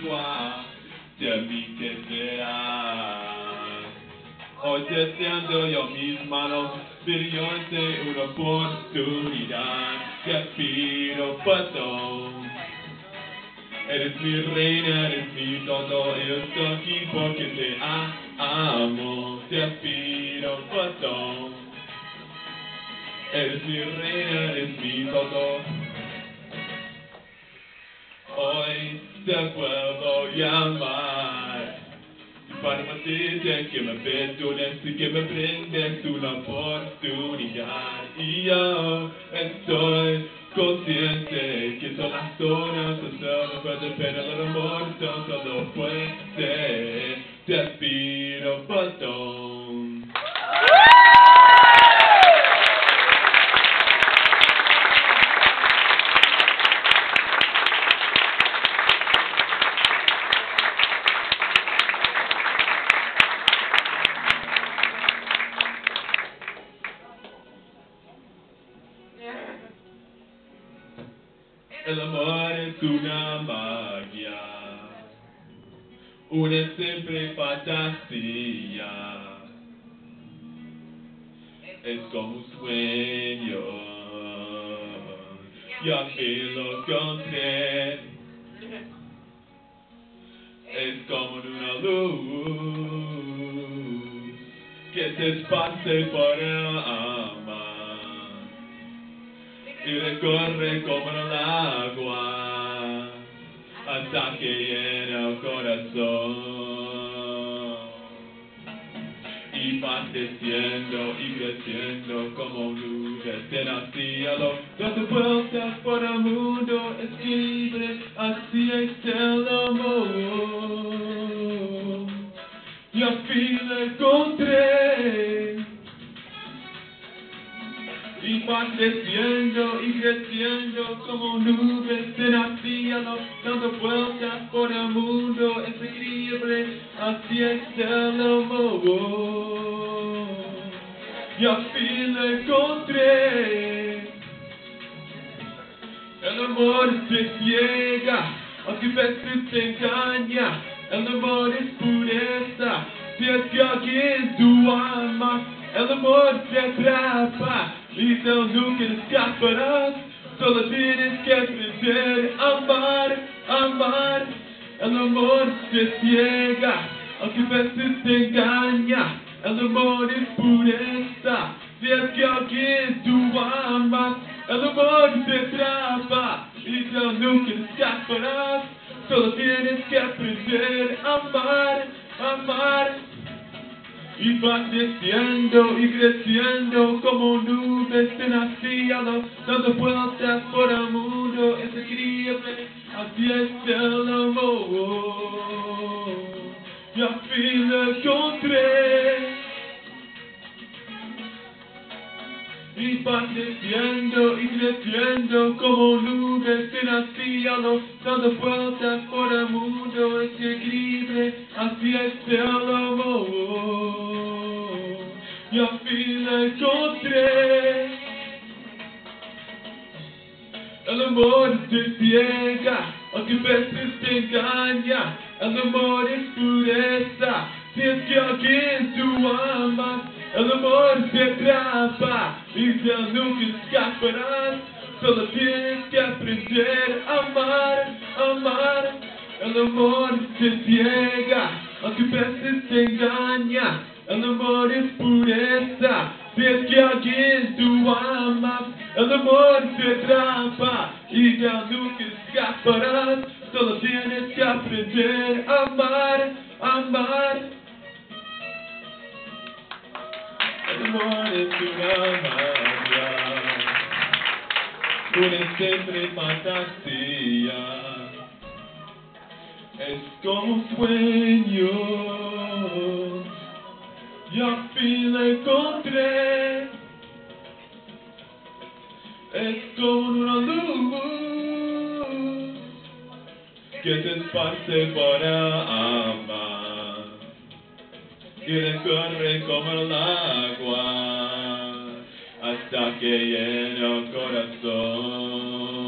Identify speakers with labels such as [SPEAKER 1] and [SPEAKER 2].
[SPEAKER 1] agua de mí que será. Hoy deseando yo mis manos, brillante una oportunidad, te pido perdón. Eres mi reina, eres mi todo, yo estoy aquí porque te amo, te pido perdón. Eres mi reina, eres mi todo. Te puedo llamar para pedirte que me perdones y que me brindes una oportunidad. Y yo estoy consciente que son las horas, solo puede perder el amor, solo puede, te pido perdón. El amor es una magia, una simple fantasía. Es como un sueño, y al lo encontré. Es como una luz que se esparce por el alma y recorre como el agua hasta que llena el corazón. Y va creciendo y creciendo como nubes en el cielo dando vueltas por el mundo es libre así es el amor. Y al fin encontré y creciendo y creciendo como nubes en el cielo, dando vueltas por el mundo, es increíble, así es el amor. Y al fin lo encontré. El amor te ciega, aunque veces te engaña, el amor es pureza, Vet jag är du amma eller måste trappa a nuken skafferat Så latinska skriver ammar, ammar Eller måste stega Alltid bäst utan gagna Eller måste puresta Vet jag är du amma eller måste trappa Lite nuken skafferat Så latinska skriver ammar, amar y tú nunca escaparás. Solo tienes que aprender a amar, amar. Y va creciendo y creciendo como nubes el cielo, dando vueltas por el mundo, es increíble, así es el amor. Y al fin lo encontré. Y va creciendo y creciendo como nubes el cielo, dando vueltas por el mundo, es increíble, así es el amor. Y al fin lo encontré. El amor te ciega, aunque veces te engaña. El amor es pureza, si es que alguien tú amas. El amor te atrapa y ya nunca escaparás. Solo tienes que aprender a amar, amar. El amor te ciega, aunque veces te engaña. El amor es pureza, si es que alguien tú amas. El amor te atrapa y ya nunca escaparás. Solo tienes que aprender a amar, amar. El amor es una magia, una simple fantasía. Es como un sueño, y al fin la encontré. Es como una luz que se esparce el alma y recorre como el agua hasta que llena el corazón